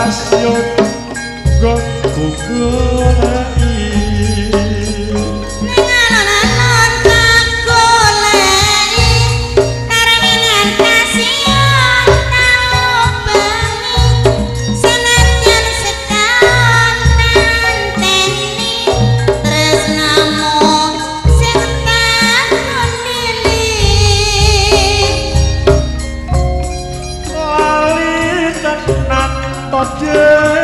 stasiun gon kukulai water